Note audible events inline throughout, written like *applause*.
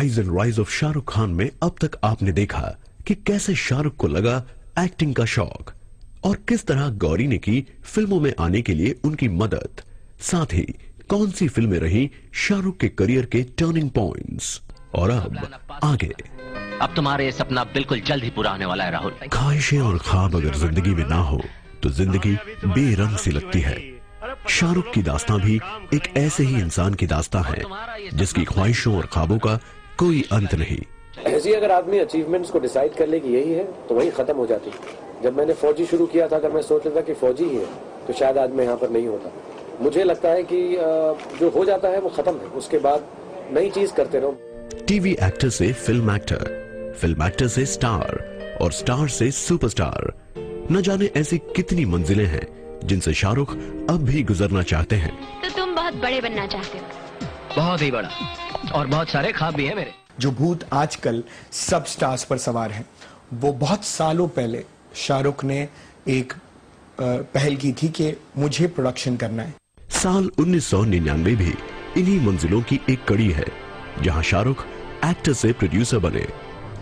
Rise and rise of Shahrukh Khan में अब तक आपने देखा कि कैसे शाहरुख को लगा एक्टिंग का शौक और किस तरह गौरी ने की फ़िल्मों में आने के लिए उनकी मदद। साथ ही कौन सी फ़िल्में रही शाहरुख के करियर के टर्निंग पॉइंट्स और अब आगे। अब तुम्हारे ये सपना बिल्कुल जल्द ही पूरा होने वाला है राहुल। ख्वाहिशें और ख्वाब अगर ज़िंदगी में ना हो तो ज़िंदगी बेरंग सी लगती है। शाहरुख की दास्तां भी एक ऐसे ही इंसान की दास्तां है जिसकी ख्वाहिशों और ख्वाबों का कोई अंत नहीं। ऐसी अगर आदमी अचीवमेंट्स को डिसाइड कर ले कि यही है तो वही खत्म हो जाती। जब मैंने फौजी शुरू किया था अगर मैं सोच लेता कि फौजी ही है तो शायद आज मैं यहाँ पर नहीं होता। मुझे लगता है कि जो हो जाता है वो खत्म है। उसके बाद नई चीज़ करते रहो। टीवी एक्टर से फ़िल्म एक्टर फ़िल्म एक्टर से स्टार और स्टार से सुपरस्टार न जाने ऐसी कितनी मंजिलें हैं जिनसे शाहरुख अब भी गुजरना चाहते हैं। तो तुम बहुत बड़े बनना चाहते हो। बहुत ही बड़ा। और बहुत सारे खाब भी है मेरे। जो भूत आजकल सब स्टार्स पर सवार हैं। वो बहुत सालों पहले शाहरुख ने एक पहल की थी कि मुझे प्रोडक्शन करना है। साल 1999 भी इन्हीं मंजिलों की एक कड़ी है जहाँ शाहरुख एक्टर से प्रोड्यूसर बने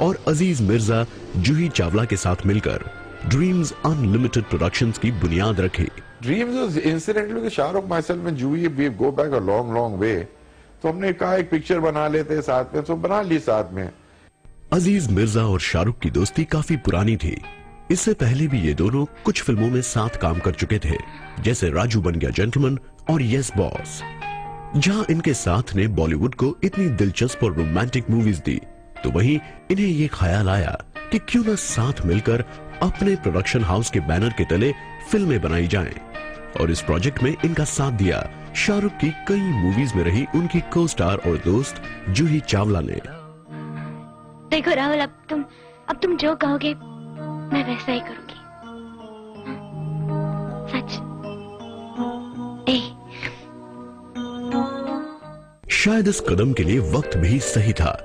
और अज़ीज़ मिर्ज़ा जूही चावला के साथ मिलकर ड्रीम्स अनलिमिटेड प्रोडक्शंस की बुनियाद रखी। ड्रीम्स इंसिडेंटली शाहरुख माइसेल्फ में Juhi we go back a long long way तो हमने कहा, एक पिक्चर बना लेते साथ में तो बना ली साथ में। अज़ीज़ मिर्ज़ा और शाहरुख की दोस्ती काफ़ी पुरानी थी। इससे पहले भी ये दोनों कुछ फ़िल्मों में साथ काम कर चुके थे, जैसे राजू बन गया जेंटलमैन और यस बॉस जहाँ इनके साथ ने बॉलीवुड को इतनी दिलचस्प और रोमांटिक मूवीज़ दी। तो वहीं इन्हें ये ख्याल आया कि क्यों ना साथ मिलकर अपने प्रोडक्शन हाउस के बैनर के तले फ़िल्में बनाई जाएँ। और इस प्रोजेक्ट में इनका साथ दिया शाहरुख की कई मूवीज़ में रही उनकी को स्टार और दोस्त जूही चावला ने। देखो राहुल अब तुम अब तुम जो कहोगे मैं वैसा ही करूँगी। सच? ए। शायद इस कदम के लिए वक्त भी सही था।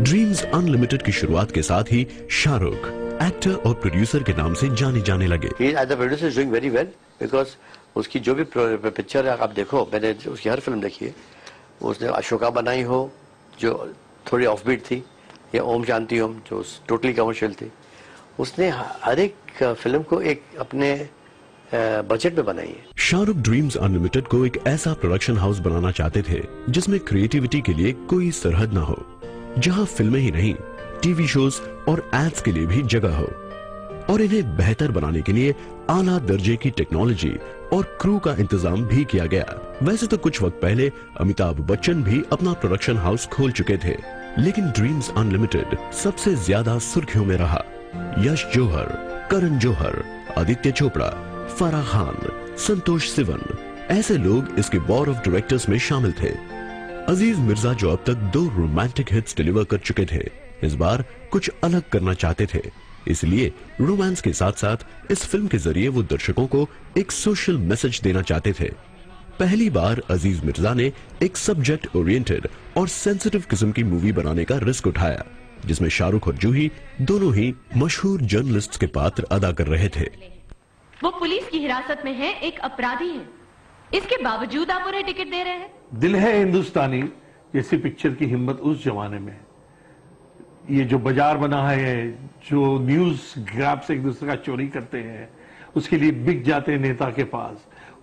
ड्रीम्स अनलिमिटेड की शुरुआत के साथ ही शाहरुख एक्टर और प्रोड्यूसर के नाम से जाने जाने लगे as the producer is doing very well because उसकी जो भी पिक्चर है, आप देखो, मैंने उसकी हर फ़िल्म देखी है। उसने अशोका बनाई हो, जो थोड़ी ऑफबीट थी, या ओम शांति ओम, जो टोटली कमर्शियल थी। उसने हर एक फ़िल्म को एक अपने बजट में बनाई है। शाहरुख ड्रीम्स अनलिमिटेड को एक ऐसा प्रोडक्शन हाउस बनाना चाहते थे, जिसमें क्रिएटिविटी के लिए कोई सरहद ना हो, जहाँ फ़िल्में ही नहीं टीवी शोज़ और एड्स के लिए भी जगह हो। और इन्हें बेहतर बनाने के लिए आला दर्जे की टेक्नोलॉजी और क्रू का इंतज़ाम भी किया गया। वैसे तो कुछ वक्त पहले अमिताभ बच्चन भी अपना प्रोडक्शन हाउस खोल चुके थे, लेकिन ड्रीम्स अनलिमिटेड सबसे ज़्यादा सुर्खियों में रहा। यश जोहर, करण जोहर, आदित्य चोपड़ा, फराह खान, संतोष सिवन, ऐसे लोग इसके बोर्ड ऑफ़ डायरेक्टर्स में शामिल थे। अज़ीज़ मिर्ज़ा जो अब तक दो रोमांटिक हिट्स डिलीवर कर चुके थे, इस बार कुछ अलग करना चाहते थे। इसलिए रोमांस के साथ साथ इस फ़िल्म के ज़रिए वो दर्शकों को एक सोशल मैसेज देना चाहते थे। पहली बार अज़ीज़ मिर्ज़ा ने एक सब्जेक्ट ओरिएंटेड और सेंसिटिव किस्म की मूवी बनाने का रिस्क उठाया जिसमें शाहरुख और जूही दोनों ही मशहूर जर्नलिस्ट के पात्र अदा कर रहे थे। वो पुलिस की हिरासत में है एक अपराधी है। इसके बावजूद आप उन्हें टिकट दे रहे हैं। दिल है हिंदुस्तानी जैसी पिक्चर की हिम्मत उस जमाने में ये जो बाज़ार बना है, जो न्यूज़ ग्राफ से एक दूसरे का चोरी करते हैं, उसके लिए बिक जाते हैं नेता के पास।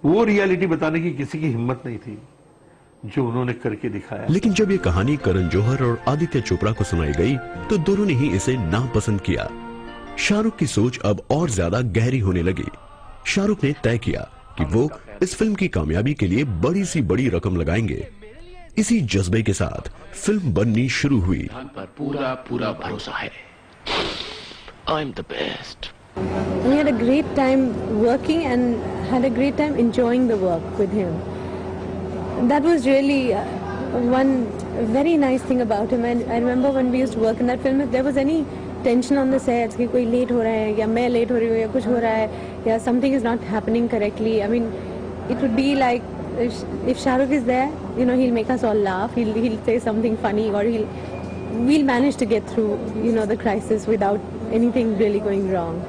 वो रियलिटी बताने की किसी की हिम्मत नहीं थी, जो उन्होंने करके दिखाया। लेकिन जब ये कहानी करण जौहर और आदित्य चोपड़ा को सुनाई गई तो दोनों ने ही इसे नापसंद किया। शाहरुख की सोच अब और ज़्यादा गहरी होने लगी। शाहरुख ने तय किया कि वो इस फ़िल्म की कामयाबी के लिए बड़ी सी बड़ी रकम लगाएँगे। इसी जज्बे के साथ फ़िल्म बननी शुरू हुई पर पूरा पूरा भरोसा है I am the best We had a great time working and had a great time enjoying the work with him. That was really uh, one very nice thing about him. And I remember when we used to work in that film, if there was any tension on the set कि कोई late हो रहा है या मैं late हो रही हूँ या कुछ हो रहा है या something is not happening correctly. I mean, it would be like if, if Shahrukh is there, you know, he'll make us all laugh. He'll he'll say something funny or he'll we'll manage to get through, you know, the crisis without anything really going wrong.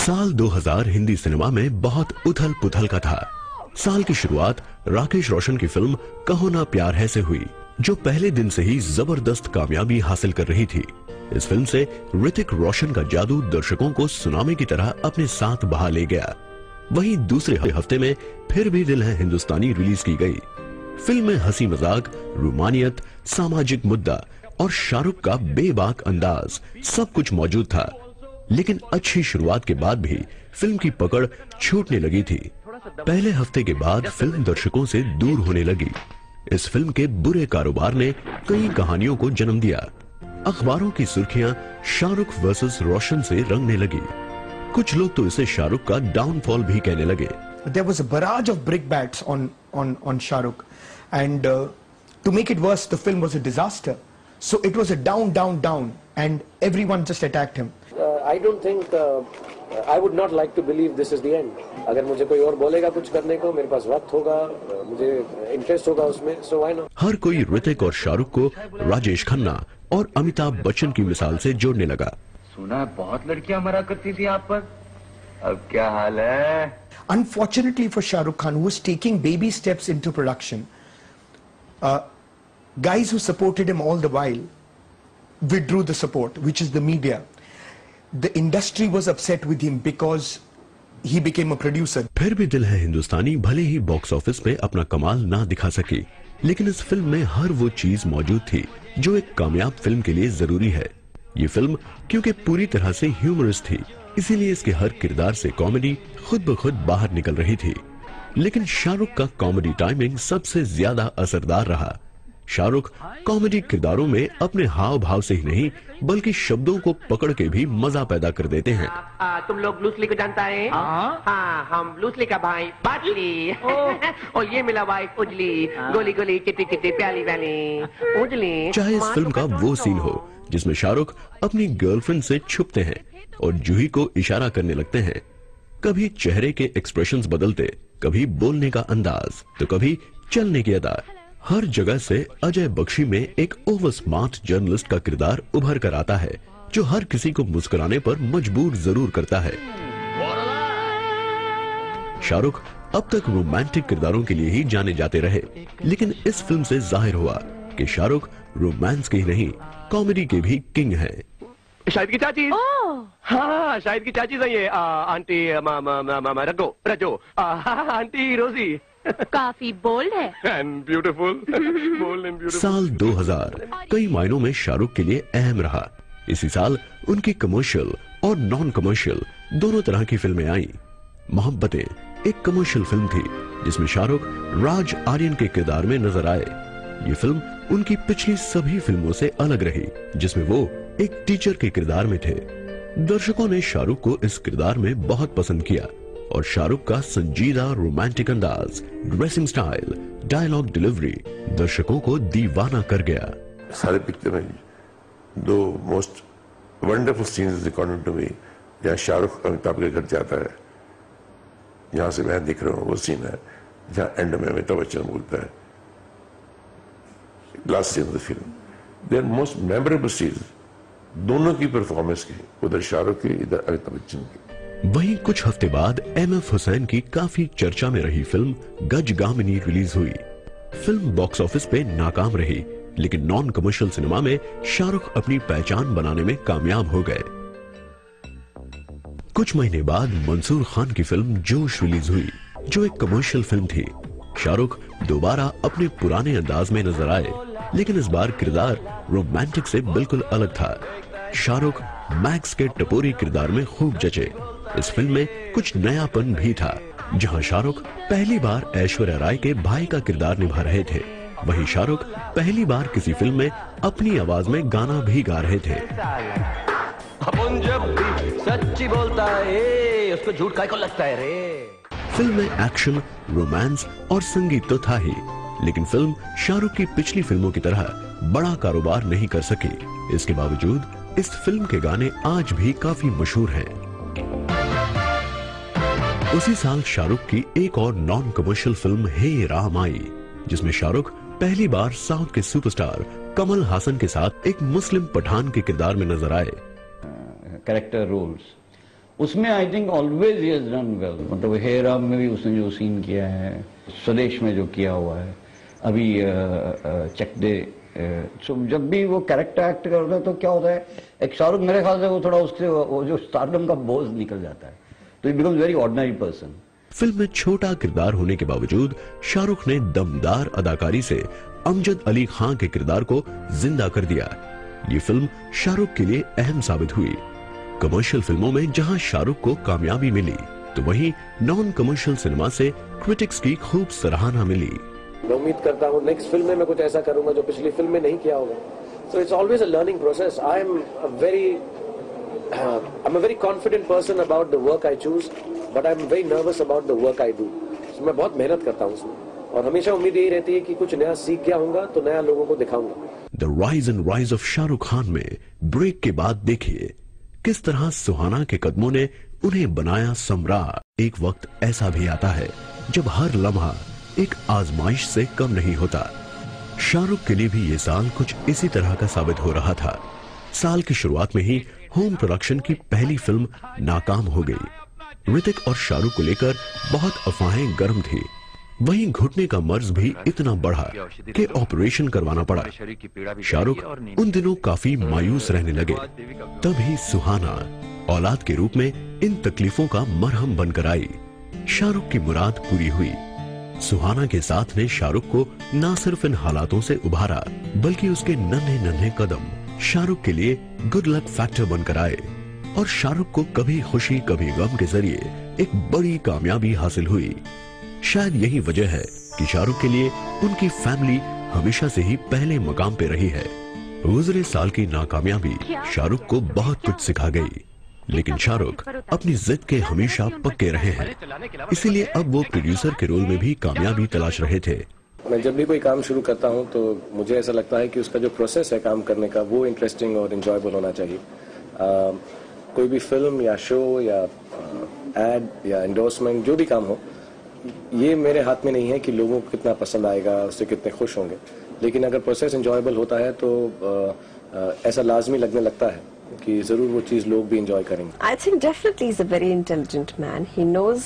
साल 2000 Hindi cinema में बहुत उथल पुथल का था साल की शुरुआत राकेश रोशन की फ़िल्म कहो ना प्यार है से हुई जो पहले दिन से ही ज़बरदस्त कामयाबी हासिल कर रही थी इस फ़िल्म से ऋतिक रोशन का जादू दर्शकों को सुनामी की तरह अपने साथ बहा ले गया वहीं दूसरे हफ़्ते में फिर भी दिल है हिंदुस्तानी रिलीज़ की गई। फ़िल्म में हँसी मज़ाक, रोमानियत, सामाजिक मुद्दा और शाहरुख का बेबाक अंदाज सब कुछ मौजूद था। लेकिन अच्छी शुरुआत के बाद भी फ़िल्म की पकड़ छूटने लगी थी। पहले हफ़्ते के बाद फ़िल्म दर्शकों से दूर होने लगी। इस फ़िल्म के बुरे कारोबार ने कई कहानियों को जन्म दिया। अखबारों की सुर्खियाँ शाहरुख वर्सेस रोशन से रंगने लगी। कुछ लोग तो इसे शाहरुख का डाउनफॉल भी कहने लगे। There was a barrage of brickbats on on on Shah Rukh, and uh, to make it worse, the film was a disaster. So it was a down, down, down, and everyone just attacked him. I don't think I would not like to believe this is the end अगर मुझे कोई और बोलेगा कुछ करने को मेरे पास वक्त होगा uh, मुझे इंटरेस्ट होगा उसमें सो व्हाई नॉट हर कोई ऋतिक और शाहरुख को राजेश खन्ना और अमिताभ बच्चन की मिसाल से जोड़ने लगा। सुना है बहुत लड़कियाँ मरा करती थी आप पर अब क्या हाल है Unfortunately for Shah Rukh Khan, who was taking baby steps into production, uh, guys who supported him all the while withdrew the support, which is the media. The industry was upset with him because he became a producer. फिर भी दिल है हिंदुस्तानी भले ही box office में अपना कमाल ना दिखा सकी लेकिन इस फ़िल्म में हर वो चीज़ मौजूद थी जो एक कामयाब फ़िल्म के लिए ज़रूरी है ये फ़िल्म क्योंकि पूरी तरह से ह्यूमरस थी, इसीलिए इसके हर किरदार से कॉमेडी खुद ब खुद बाहर निकल रही थी। लेकिन शाहरुख का कॉमेडी टाइमिंग सबसे ज़्यादा असरदार रहा। शाहरुख कॉमेडी किरदारों में अपने हाव भाव से ही नहीं बल्कि शब्दों को पकड़ के भी मज़ा पैदा कर देते हैं। आ, आ, तुम लोग लूसली को जानता है? हाँ। हम लूसली का भाई बाटली। *laughs* और ये मिला भाई उजली। गोली गोली चिट्टी चिट्टी प्याली प्याली। उजली चाहे इस फ़िल्म का वो सीन हो जिसमें शाहरुख अपनी गर्लफ्रेंड से छुपते हैं और जूही को इशारा करने लगते हैं। कभी चेहरे के एक्सप्रेशंस बदलते कभी बोलने का अंदाज तो कभी चलने की अदा। हर जगह से अजय बख्शी में एक ओवर स्मार्ट जर्नलिस्ट का किरदार उभर कर आता है जो हर किसी को मुस्कुराने पर मजबूर ज़रूर करता है। शाहरुख अब तक रोमांटिक किरदारों के लिए ही जाने जाते रहे लेकिन इस फ़िल्म से ज़ाहिर हुआ कि शाहरुख रोमांस के ही नहीं कॉमेडी के भी किंग है। शाहिद की चाची। हाँ शाहिद की चाची सही है। आ, आंटी रगो रजो आंटी रोजी। *laughs* काफ़ी बोल्ड है। And beautiful bold and beautiful साल 2000 कई मायनों में शाहरुख के लिए अहम रहा। इसी साल उनकी कमर्शियल और नॉन कमर्शियल दोनों तरह की फ़िल्में आई। मोहब्बतें एक कमर्शियल फ़िल्म थी जिसमें शाहरुख राज आर्यन के किरदार में नज़र आए। ये फ़िल्म उनकी पिछली सभी फ़िल्मों से अलग रही जिसमें वो एक टीचर के किरदार में थे। दर्शकों ने शाहरुख को इस किरदार में बहुत पसंद किया। और शाहरुख का संजीदा रोमांटिक अंदाज ड्रेसिंग स्टाइल डायलॉग डिलीवरी दर्शकों को दीवाना कर गया। सारे पिक्चर में दो most wonderful scenes according to me जहाँ शाहरुख अमिताभ के घर जाता है। जहाँ से मैं दिख रहा हूँ, वो सीन है, जहाँ एंड में अमिताभ बच्चन बोलता है। Last scene of the film they are most memorable scenes दोनों की परफॉर्मेंस की, उधर शाहरुख की, इधर अमिताभ बच्चन की। वहीं कुछ हफ़्ते बाद एम एफ़ हुसैन की काफ़ी चर्चा में रही फ़िल्म गज गामिनी रिलीज़ हुई। फ़िल्म बॉक्स ऑफ़िस पे नाकाम रही, लेकिन नॉन कमर्शियल सिनेमा में शाहरुख अपनी पहचान बनाने में कामयाब हो गए। कुछ महीने बाद मंसूर खान की फ़िल्म जोश रिलीज़ हुई, जो एक कमर्शियल फ़िल्म थी। शाहरुख दोबारा अपने पुराने अंदाज में नज़र आए, लेकिन इस बार किरदार रोमांटिक से बिल्कुल अलग था। शाहरुख मैक्स के टपोरी किरदार में खूब जचे। इस फ़िल्म में कुछ नयापन भी था जहाँ शाहरुख पहली बार ऐश्वर्या राय के भाई का किरदार निभा रहे थे। वहीं शाहरुख पहली बार किसी फ़िल्म में अपनी आवाज़ में गाना भी गा रहे थे। अपन जब भी सच्ची बोलता है उसको झूठ काय को लगता है रे? फ़िल्म में एक्शन रोमांस और संगीत तो था ही लेकिन फ़िल्म शाहरुख की पिछली फ़िल्मों की तरह बड़ा कारोबार नहीं कर सकी। इसके बावजूद इस फ़िल्म के गाने आज भी काफ़ी मशहूर हैं। उसी साल शाहरुख की एक और non commercial film Hey Ram आई जिसमें शाहरुख पहली बार साउथ के सुपरस्टार कमल हासन के साथ एक मुस्लिम पठान के किरदार में नज़र आए। कैरेक्टर रोल्स उसमें I think always he done well मतलब हे राम में भी उसने जो सीन किया है, स्वदेश में जो किया हुआ है, अभी चक दे सो जब भी वो कैरेक्टर एक्ट करता है तो क्या होता है, एक शाहरुख मेरे ख्याल से वो थोड़ा उससे वो जो स्टारडम का बोझ निकल जाता है। तो he becomes very ordinary person film में छोटा किरदार होने के बावजूद शाहरुख ने दमदार अदाकारी से अमजद अली खान के किरदार को ज़िंदा कर दिया। ये फ़िल्म शाहरुख के लिए अहम साबित हुई। कमर्शियल फ़िल्मों में जहाँ शाहरुख को कामयाबी मिली तो वहीं नॉन कमर्शियल सिनेमा से क्रिटिक्स की खूब सराहना मिली। मैं उम्मीद करता हूँ नेक्स्ट फ़िल्म में मैं कुछ ऐसा करूँगा जो पिछली फ़िल्म में नहीं किया होगा। So it's always a learning process I am very I am a very confident person about the work I choose but I am very nervous about the work I do मैं बहुत मेहनत करता हूँ उसमें। और हमेशा उम्मीद यही रहती है कि कुछ नया सीख गया होगा तो नया लोगों को दिखाऊँगा। The rise and rise of Shahrukh Khan में ब्रेक के बाद देखिए, किस तरह सुहाना के कदमों ने उन्हें बनाया सम्राट। एक वक्त ऐसा भी आता है, जब हर लम्हा एक आजमाइश से कम नहीं होता। शाहरुख के लिए भी ये साल कुछ इसी तरह का साबित हो रहा था। साल की शुरुआत में ही होम प्रोडक्शन की पहली फ़िल्म नाकाम हो गई। ऋतिक और शाहरुख को लेकर बहुत अफवाहें गर्म थी। वहीं घुटने का मर्ज भी इतना बढ़ा कि ऑपरेशन करवाना पड़ा। शाहरुख उन दिनों काफ़ी मायूस रहने लगे। तभी सुहाना औलाद के रूप में इन तकलीफों का मरहम बनकर आई। शाहरुख की मुराद पूरी हुई। सुहाना के साथ ने शाहरुख को न सिर्फ़ इन हालातों से उभारा, बल्कि उसके नन्हे नन्हे कदम शाहरुख के लिए गुड लक फैक्टर बनकर आए और शाहरुख को कभी खुशी, कभी गम के ज़रिए एक बड़ी कामयाबी हासिल हुई। शायद यही वजह है कि शाहरुख के लिए उनकी फैमिली हमेशा से ही पहले मकाम पे रही है। गुजरे साल की नाकामयाबी शाहरुख को बहुत कुछ सिखा गई, लेकिन शाहरुख अपनी जिद के हमेशा पक्के रहे हैं। इसीलिए अब वो प्रोड्यूसर के रोल में भी कामयाबी तलाश रहे थे। मैं जब भी कोई काम शुरू करता हूँ तो मुझे ऐसा लगता है कि उसका जो प्रोसेस है काम करने का वो इंटरेस्टिंग और इंजॉयबल होना चाहिए। आ, कोई भी फ़िल्म या शो या एड या इंडोर्समेंट जो भी काम हो ये मेरे हाथ में नहीं है कि लोगों को कितना पसंद आएगा उससे कितने खुश होंगे। लेकिन अगर प्रोसेस इंजॉयबल होता है तो आ, ऐसा लाजमी लगने लगता है कि ज़रूर वो चीज़ लोग भी इंजॉय करेंगे। I think definitely is a very intelligent man he knows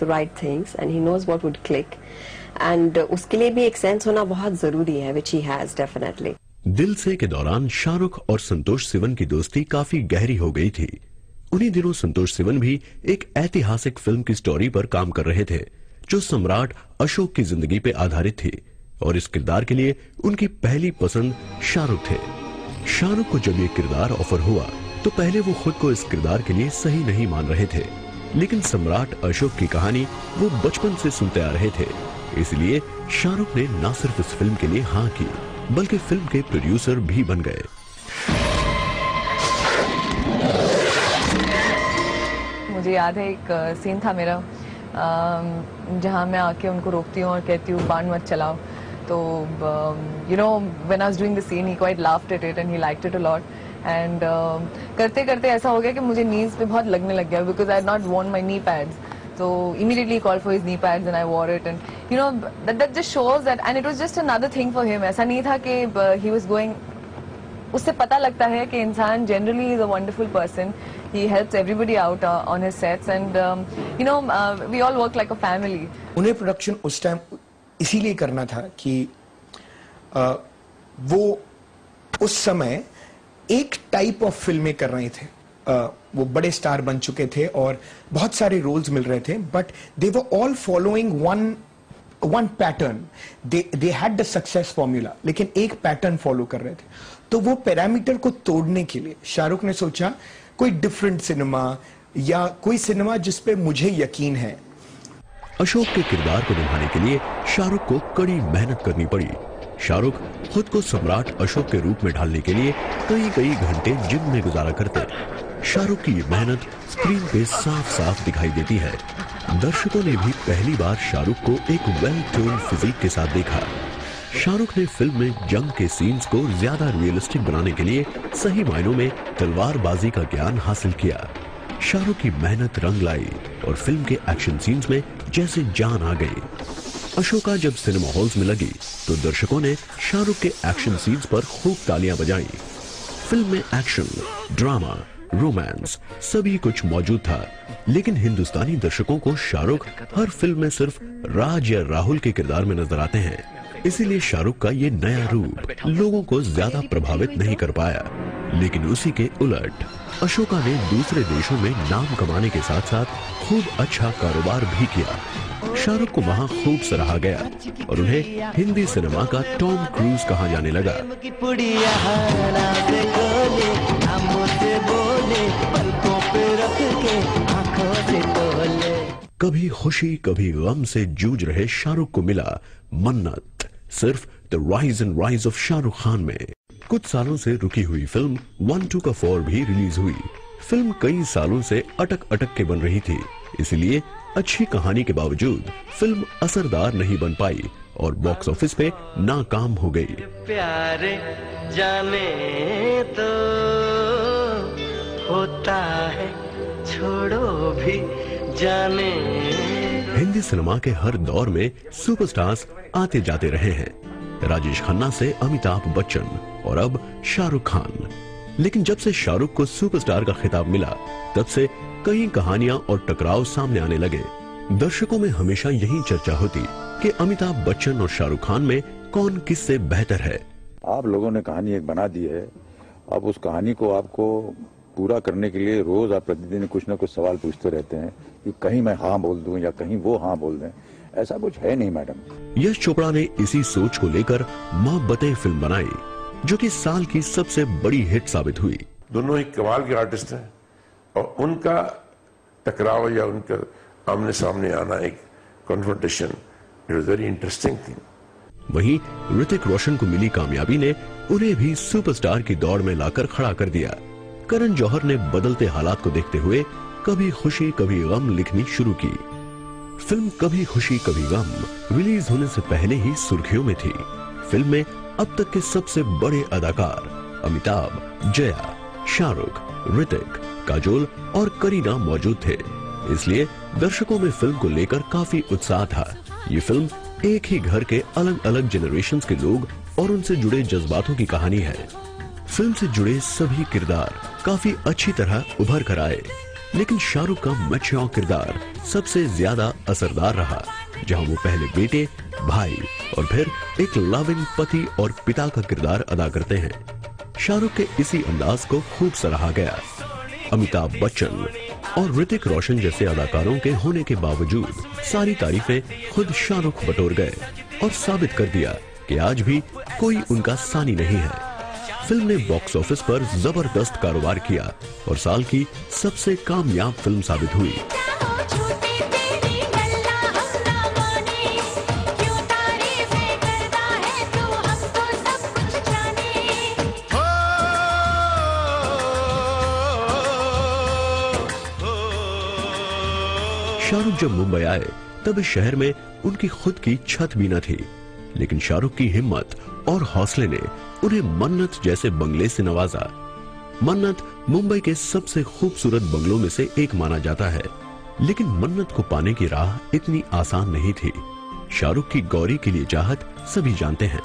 the right things and he knows what would click and उसके लिए भी एक सेंस होना बहुत ज़रूरी है विच ही हैज़ डेफिनेटली दिल से के दौरान शाहरुख और संतोष सिवन की दोस्ती काफ़ी गहरी हो गई थी। उन्हीं दिनों संतोष सिवन भी एक ऐतिहासिक फ़िल्म की स्टोरी पर काम कर रहे थे, जो सम्राट अशोक की ज़िंदगी पे आधारित थी। और इस किरदार के लिए उनकी पहली पसंद शाहरुख थे। शाहरुख को जब ये किरदार ऑफ़र हुआ तो पहले वो खुद को इस किरदार के लिए सही नहीं मान रहे थे। लेकिन सम्राट अशोक की कहानी वो बचपन से सुनते आ रहे थे। इसलिए शाहरुख ने न सिर्फ़ इस फ़िल्म के लिए हाँ की, बल्कि फ़िल्म के प्रोड्यूसर भी बन गए। मुझे याद है, एक सीन था मेरा जहाँ मैं आके उनको रोकती हूँ और कहती हूँ, बाण मत चलाओ। तो you know when I doing the scene he quite laughed at it and he liked it a lot and करते करते ऐसा हो गया कि मुझे नीज पे बहुत लगने लग गया because I not want my knee pads So immediately called for his knee pads and I wore it and you know that, that just shows that and it was just another thing for him. ऐसा नहीं था कि he was going उससे पता लगता है कि इंसान generally is a wonderful person. He helps everybody out uh, on his sets and um, you know uh, we all work like a family. उन्हें प्रोडक्शन उस टाइम इसीलिए करना था कि आ, वो उस समय एक टाइप ऑफ़ फ़िल्में कर रहे थे वो बड़े स्टार बन चुके थे और बहुत सारे रोल्स मिल रहे थे but they were all following one one pattern they had the success formula लेकिन एक पैटर्न फॉलो कर रहे थे। तो वो पैरामीटर को तोड़ने के लिए, शाहरुख ने सोचा, कोई डिफरेंट सिनेमा या कोई सिनेमा जिसपे मुझे यकीन है। अशोक के किरदार को निभाने के लिए शाहरुख को कड़ी मेहनत करनी पड़ी। शाहरुख खुद को सम्राट अशोक के रूप में ढालने के लिए कई कई घंटे जिम में गुजारा करते शाहरुख की मेहनत स्क्रीन पे साफ़ साफ़ दिखाई देती है। दर्शकों ने भी पहली बार शाहरुख को एक वेल टोन फिजिक के साथ देखा। शाहरुख ने फ़िल्म में जंग के सीन्स को ज़्यादा रियलिस्टिक बनाने के लिए सही मायनों में तलवारबाजी का ज्ञान हासिल किया। शाहरुख की मेहनत रंग लाई और फ़िल्म के एक्शन सीन्स में जैसे जान आ गई। अशोका जब सिनेमा हॉल्स में लगी तो दर्शकों ने शाहरुख के एक्शन सीन्स पर खूब तालियाँ बजाई। फ़िल्म में एक्शन ड्रामा रोमांस सभी कुछ मौजूद था। लेकिन हिंदुस्तानी दर्शकों को शाहरुख हर फ़िल्म में सिर्फ़ राज या राहुल के किरदार में नज़र आते हैं। इसीलिए शाहरुख का ये नया रूप लोगों को ज़्यादा प्रभावित नहीं कर पाया। लेकिन उसी के उलट, अशोका ने दूसरे देशों में नाम कमाने के साथ साथ खूब अच्छा कारोबार भी किया। शाहरुख को वहाँ खूब सराहा गया और उन्हें हिंदी सिनेमा का टॉम क्रूज कहा जाने लगा। पलकों पे रख के आँखों से तोले। कभी खुशी कभी गम से जूझ रहे शाहरुख को मिला मन्नत सिर्फ़ the rise and rise of Shahrukh Khan में। कुछ सालों से रुकी हुई फ़िल्म वन टू का फोर भी रिलीज़ हुई। फ़िल्म कई सालों से अटक अटक के बन रही थी। इसलिए अच्छी कहानी के बावजूद फ़िल्म असरदार नहीं बन पाई और बॉक्स ऑफ़िस पे नाकाम हो गई। प्यारे जाने तो होता है छोड़ो भी जाने। हिंदी सिनेमा के हर दौर में सुपरस्टार्स आते जाते रहे हैं। राजेश खन्ना से अमिताभ बच्चन और अब शाहरुख खान। लेकिन जब से शाहरुख को सुपरस्टार का खिताब मिला तब से कई कहानियाँ और टकराव सामने आने लगे। दर्शकों में हमेशा यही चर्चा होती कि अमिताभ बच्चन और शाहरुख खान में कौन किससे बेहतर है। आप लोगों ने कहानी एक बना दी है। अब उस कहानी को आपको पूरा करने के लिए रोज आप प्रतिदिन कुछ ना कुछ सवाल पूछते रहते हैं कि कहीं मैं हाँ बोल दूँ या कहीं वो हाँ बोल दें। ऐसा कुछ है नहीं मैडम। यश चोपड़ा ने इसी सोच को लेकर मोहब्बतें फ़िल्म बनाई जो कि साल की सबसे बड़ी हिट साबित हुई। दोनों ही कमाल के आर्टिस्ट हैं और उनका टकराव या उनका आमने सामने आना एक confrontation it was very interesting thing वहीं ऋतिक रोशन को मिली कामयाबी ने उन्हें भी सुपरस्टार की दौड़ में लाकर खड़ा कर दिया। करण जौहर ने बदलते हालात को देखते हुए कभी खुशी, कभी गम लिखनी शुरू की। फ़िल्म कभी खुशी, कभी गम रिलीज़ होने से पहले ही सुर्खियों में थी। फ़िल्म में अब तक के सबसे बड़े अदाकार अमिताभ, जया, शाहरुख, ऋतिक, काजोल और करीना मौजूद थे। इसलिए दर्शकों में फ़िल्म को लेकर काफ़ी उत्साह था। ये फ़िल्म एक ही घर के अलग अलग जनरेशन के लोग और उनसे जुड़े जज्बातों की कहानी है। फ़िल्म से जुड़े सभी किरदार काफ़ी अच्छी तरह उभर कर आए। लेकिन शाहरुख का मैच्योर किरदार सबसे ज़्यादा असरदार रहा, जहाँ वो पहले बेटे, भाई और फिर एक लविंग पति और पिता का किरदार अदा करते हैं। शाहरुख के इसी अंदाज को खूब सराहा गया। अमिताभ बच्चन और ऋतिक रोशन जैसे अदाकारों के होने के बावजूद सारी तारीफें खुद शाहरुख बटोर गए और साबित कर दिया कि आज भी कोई उनका सानी नहीं है। फ़िल्म ने बॉक्स ऑफ़िस पर ज़बरदस्त कारोबार किया और साल की सबसे कामयाब फ़िल्म साबित हुई। शाहरुख जब मुंबई आए, तब इस शहर में उनकी खुद की छत भी न थी, लेकिन शाहरुख की हिम्मत और हौसले ने उन्हें मन्नत जैसे बंगले से नवाजा। मन्नत मुंबई के सबसे खूबसूरत बंगलों में से एक माना जाता है। लेकिन मन्नत को पाने की राह इतनी आसान नहीं थी। शाहरुख की गौरी के लिए चाहत सभी जानते हैं।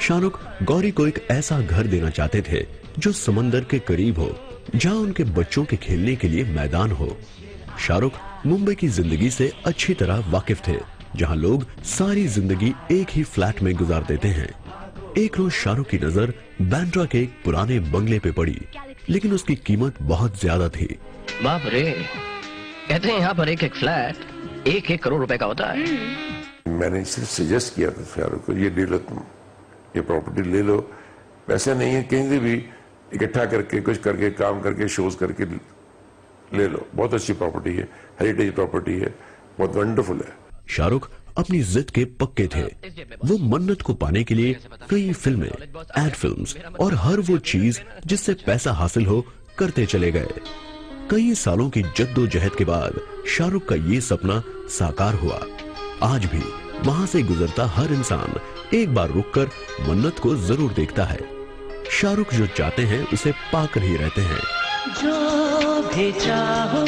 शाहरुख गौरी को एक ऐसा घर देना चाहते थे, जो समंदर के करीब हो, जहाँ उनके बच्चों के खेलने के लिए मैदान हो। शाहरुख मुंबई की ज़िंदगी से अच्छी तरह वाकिफ थे, जहाँ लोग सारी ज़िंदगी एक ही फ्लैट में गुजार देते हैं। एक रोज शाहरुख की नज़र बैंड्रा के एक पुराने बंगले पे पड़ी लेकिन उसकी कीमत बहुत ज़्यादा थी। बाप रे कहते हैं यहाँ पर एक एक फ्लैट एक एक करोड़ रुपए का होता है। मैंने सिर्फ़ सजेस्ट किया था शाहरुख को ये ले लो तुम ये प्रॉपर्टी ले लो। पैसे नहीं है कहीं से भी इकट्ठा करके कुछ करके काम करके शोज़ करके ले लो। बहुत अच्छी प्रॉपर्टी है हेरिटेज प्रॉपर्टी है बहुत वंडरफुल है। शाहरुख अपनी जिद के पक्के थे। वो मन्नत को पाने के लिए कई फ़िल्में एड फिल्म्स और हर वो चीज़ जिससे पैसा हासिल हो, करते चले गए। कई सालों की जद्दोजहद के बाद शाहरुख का ये सपना साकार हुआ। आज भी वहाँ से गुजरता हर इंसान एक बार रुककर मन्नत को ज़रूर देखता है। शाहरुख जो चाहते हैं, उसे पाकर ही रहते हैं। जो भी चाहो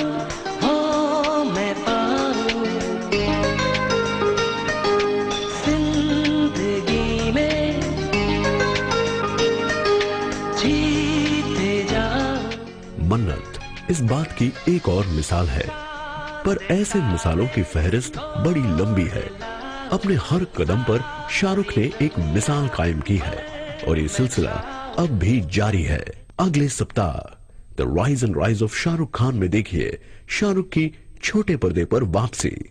इस बात की एक और मिसाल है। पर ऐसे मिसालों की फहरिस्त बड़ी लंबी है। अपने हर कदम पर शाहरुख ने एक मिसाल कायम की है और ये सिलसिला अब भी जारी है। अगले सप्ताह the rise and rise of Shahrukh Khan में देखिए शाहरुख की छोटे पर्दे पर वापसी।